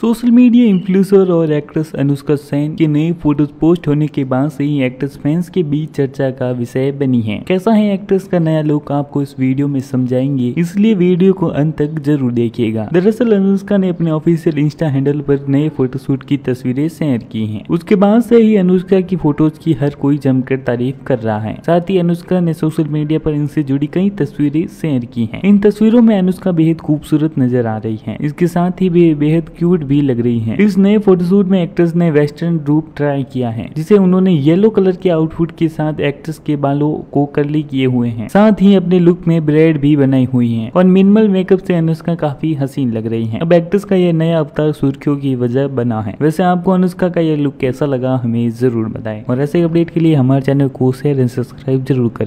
Social media influencer और actress Anushka Sen के नए फ़ोटोज़ पोस्ट होने के बाद से ही एक्ट्रेस फैंस के बीच चर्चा का विषय बनी है। कैसा है एक्ट्रेस का नया लुक, आपको इस वीडियो में समझाएँगे। इसलिए वीडियो को अंत तक ज़रूर देखिएगा। दरअसल अनुष्का ने अपने ऑफिशियल इंस्टा हैंडल पर नए फोटोशूट की तस्वीरें शेयर की है। उसके बाद से ही अनुष्का की फ़ोटोज़ की हर कोई जमकर तारीफ़ कर रहा है। साथ ही अनुष्का ने सोशल मीडिया पर इनसे जुड़ी कई तस्वीरें शेयर की है। इन तस्वीरों में अनुष्का बेहद खूबसूरत नज़र आ रही है। इसके साथ ही वे बेहद क्यूट भी लग रही है। इस नए फोटोशूट में एक्ट्रेस ने वेस्टर्न रूप ट्राई किया है, जिसे उन्होंने येलो कलर के आउटफिट के साथ एक्ट्रेस के बालों को करली किए हुए हैं। साथ ही अपने लुक में ब्रेड भी बनाई हुई है और मिनिमल मेकअप से अनुष्का काफ़ी हसीन लग रही है। अब एक्ट्रेस का यह नया अवतार सुर्खियों की वजह बना है। वैसे आपको अनुष्का का यह लुक कैसा लगा हमें ज़रूर बताएँ। और ऐसे अपडेट के लिए हमारे चैनल को शेयर एंड सब्सक्राइब ज़रूर करें।